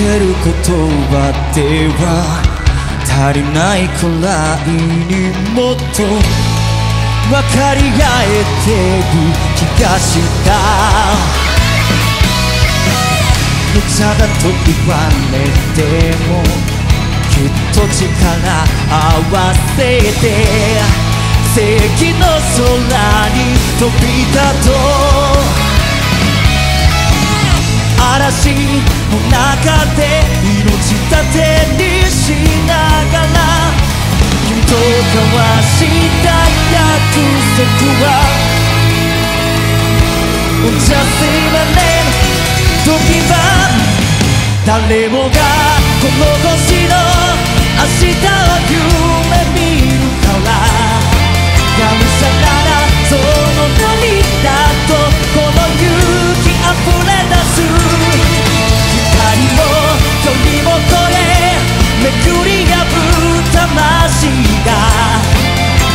る言葉では足りないくらいにもっと分かり合えてる気がした。無茶だと言われてもきっと力合わせて正義の空に飛び立とう嵐の中で命たてにしながら君と交わした約束は Just say my name 時は誰もがこの星の明日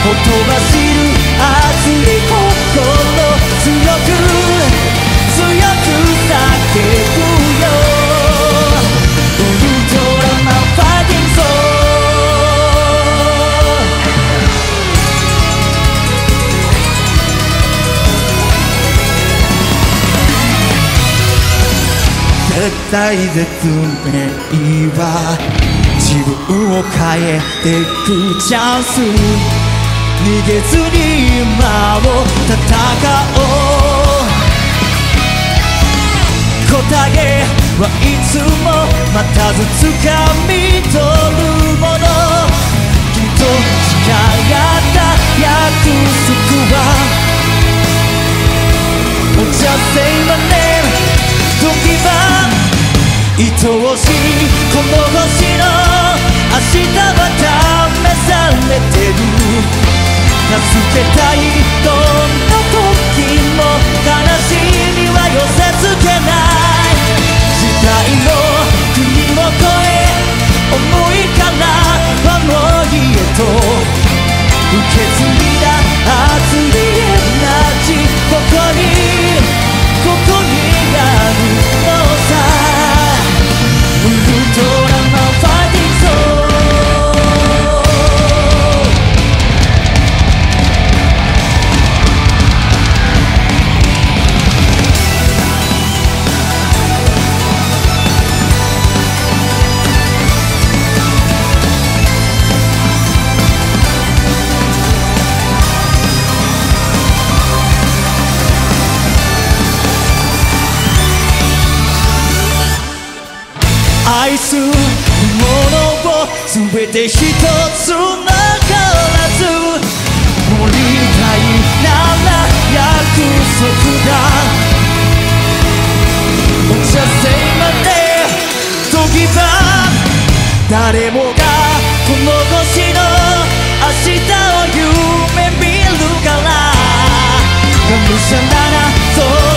ほとばしる熱い心強く強く叫ぶよウルトラマンファイティングソー絶対絶命は自分を変えてくチャンス逃げずに今を戦おう答えはいつも待たず掴み取るもの。きっと誓い合った約束は。Oh, just say my name 時は愛おしい。けたいどんな時も悲しみは寄せ付けない時代の国を越え思いから思いへと愛するものを全て一つなからず盛りたいなら約束だ。お茶せまで時は誰もがこの年の明日を夢見るから。がむゃならそう